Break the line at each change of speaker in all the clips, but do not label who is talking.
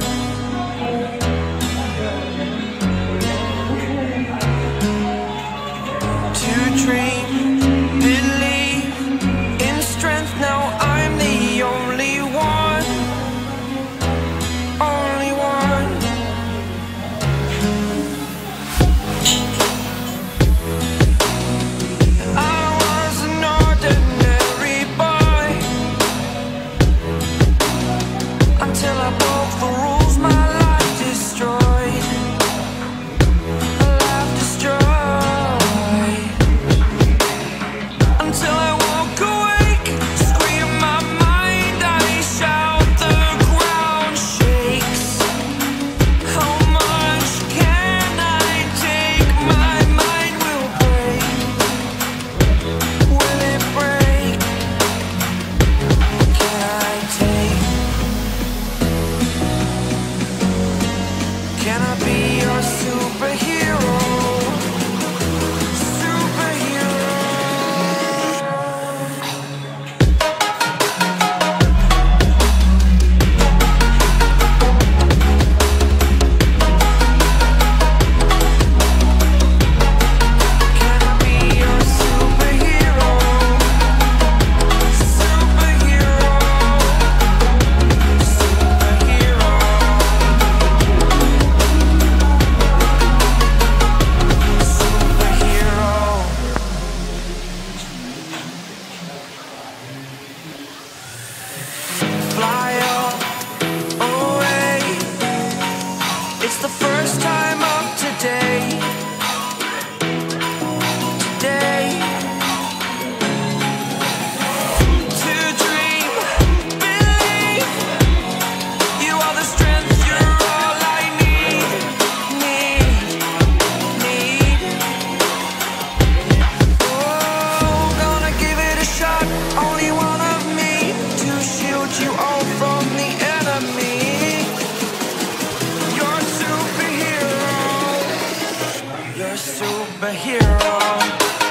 time superhero.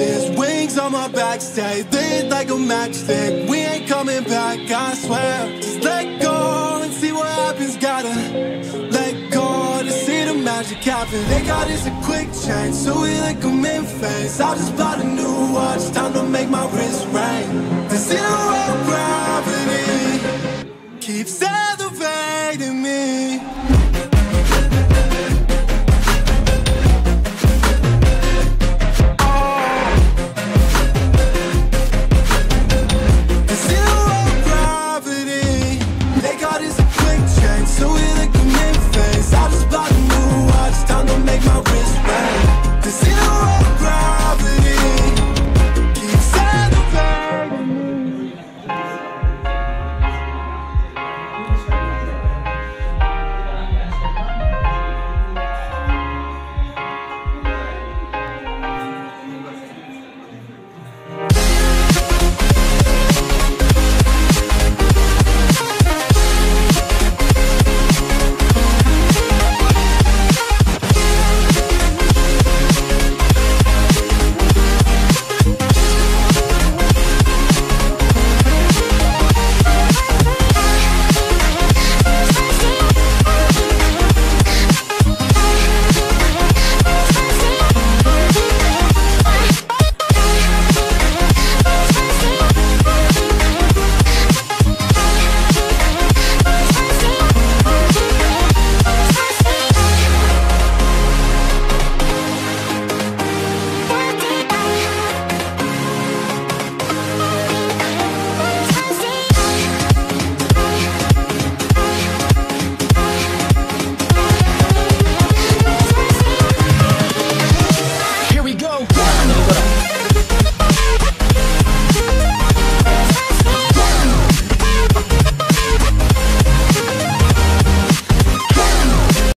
Matches. Wings on my back, stay lit like a matchstick. We ain't coming back, I swear. Just let go and see what happens. Gotta let go to see the magic happen. They got us a quick change, so we like them in phase. I'll just buy a new watch, time to make my wrist ring. The zero gravity keeps elevating me.